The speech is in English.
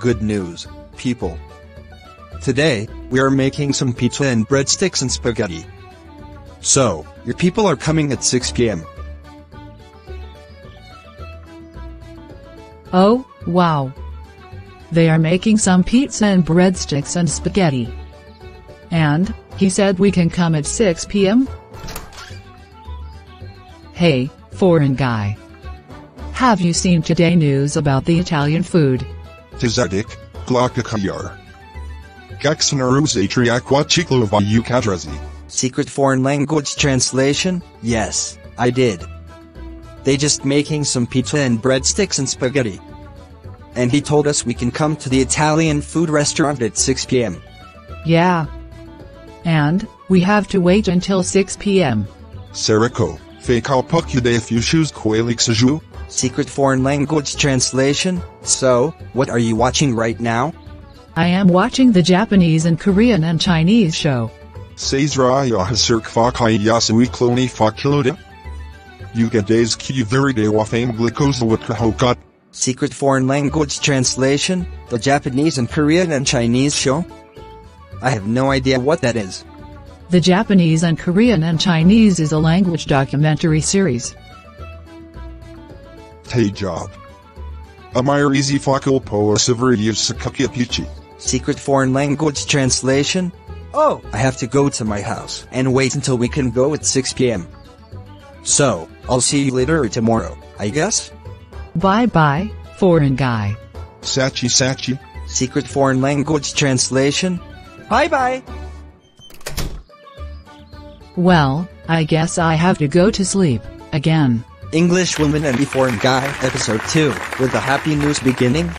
Good news, people. Today, we are making some pizza and breadsticks and spaghetti. So, your people are coming at 6 p.m. Oh, wow. They are making some pizza and breadsticks and spaghetti. And, he said we can come at 6 p.m.? Hey, foreign guy. Have you seen today news about the Italian food? Tizadik, Glakakayar. Gaxanarus atriaquachiklovayu kadrazi. Secret foreign language translation? Yes, I did. They just making some pizza and breadsticks and spaghetti. And he told us we can come to the Italian food restaurant at 6 p.m. Yeah. And, we have to wait until 6 p.m. Seriko, Fakal Pukude if you choose Koelixaju. Secret foreign language translation? So, what are you watching right now? I am watching the Japanese and Korean and Chinese show. Saisra Yahasirk Fakai Yasui Cloni Fakiloda. Yuga Days Ki Veride Wafame Glycosa Secret foreign language translation? The Japanese and Korean and Chinese show? I have no idea what that is. The Japanese and Korean and Chinese is a language documentary series. Tay job. Amir easy fakul po Siveri Sakakiapichi. Secret foreign language translation? Oh, I have to go to my house and wait until we can go at 6 p.m. So, I'll see you later tomorrow, I guess? Bye bye, foreign guy. Sachi Sachi. Secret foreign language translation? Bye bye! Well, I guess I have to go to sleep, again. English Woman and Foreign Guy, Episode 2, with the happy news beginning.